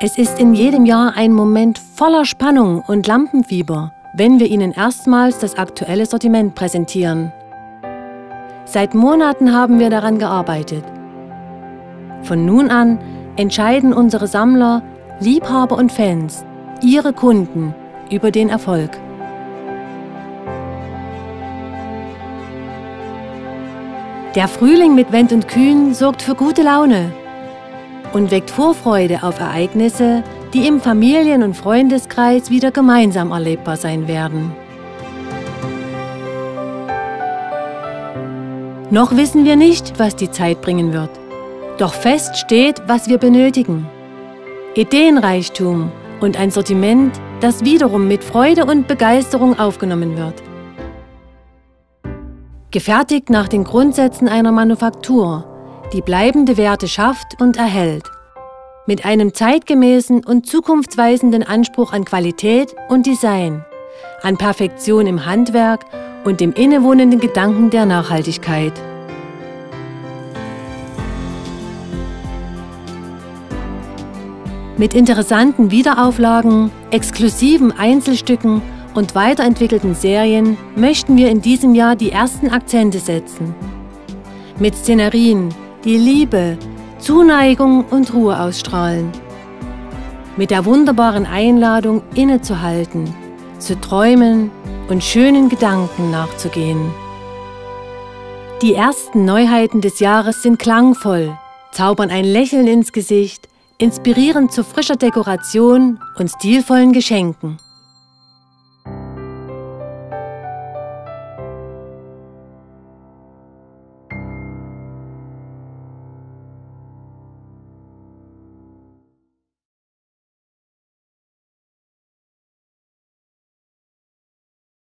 Es ist in jedem Jahr ein Moment voller Spannung und Lampenfieber, wenn wir Ihnen erstmals das aktuelle Sortiment präsentieren. Seit Monaten haben wir daran gearbeitet. Von nun an entscheiden unsere Sammler, Liebhaber und Fans, ihre Kunden, über den Erfolg. Der Frühling mit Wendt und Kühn sorgt für gute Laune und weckt Vorfreude auf Ereignisse, die im Familien- und Freundeskreis wieder gemeinsam erlebbar sein werden. Noch wissen wir nicht, was die Zeit bringen wird. Doch fest steht, was wir benötigen. Ideenreichtum und ein Sortiment, das wiederum mit Freude und Begeisterung aufgenommen wird. Gefertigt nach den Grundsätzen einer Manufaktur, die bleibende Werte schafft und erhält. Mit einem zeitgemäßen und zukunftsweisenden Anspruch an Qualität und Design, an Perfektion im Handwerk und dem innewohnenden Gedanken der Nachhaltigkeit. Mit interessanten Wiederauflagen, exklusiven Einzelstücken und weiterentwickelten Serien möchten wir in diesem Jahr die ersten Akzente setzen. Mit Szenerien, die Liebe, Zuneigung und Ruhe ausstrahlen. Mit der wunderbaren Einladung innezuhalten, zu träumen und schönen Gedanken nachzugehen. Die ersten Neuheiten des Jahres sind klangvoll, zaubern ein Lächeln ins Gesicht, inspirieren zu frischer Dekoration und stilvollen Geschenken.